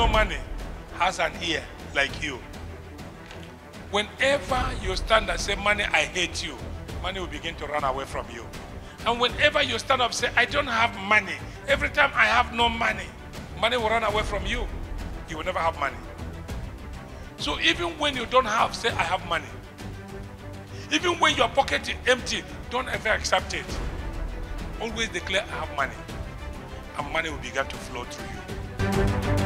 no money has an ear like you. Whenever you stand and say, Money, I hate you, money will begin to run away from you. And whenever you stand up and say, I don't have money, every time I have no money, money will run away from you. You will never have money. So even when you don't have, say, I have money. Even when your pocket is empty, don't ever accept it. Always declare, I have money. And money will begin to flow through you.